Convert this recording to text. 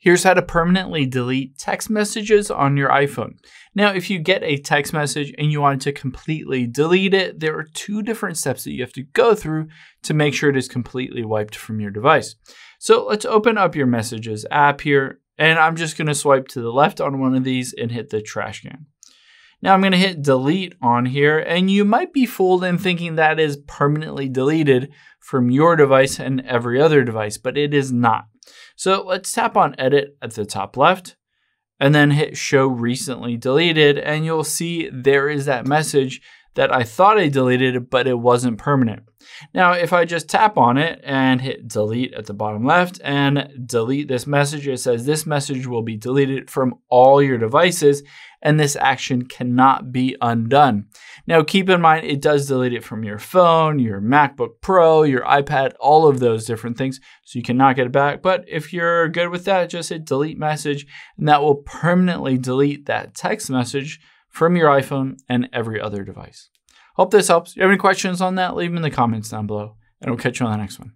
Here's how to permanently delete text messages on your iPhone. Now, if you get a text message and you want to completely delete it, there are two different steps that you have to go through to make sure it is completely wiped from your device. So let's open up your Messages app here, and I'm just going to swipe to the left on one of these and hit the trash can. Now I'm going to hit delete on here, and you might be fooled in thinking that is permanently deleted from your device and every other device, but it is not. So let's tap on edit at the top left and then hit show recently deleted and you'll see there is that message that I thought I deleted, but it wasn't permanent. Now, if I just tap on it and hit delete at the bottom left and delete this message, it says this message will be deleted from all your devices and this action cannot be undone. Now, keep in mind, it does delete it from your phone, your MacBook Pro, your iPad, all of those different things, so you cannot get it back. But if you're good with that, just hit delete message and that will permanently delete that text message from your iPhone and every other device. Hope this helps. If you have any questions on that, leave them in the comments down below, and we'll catch you on the next one.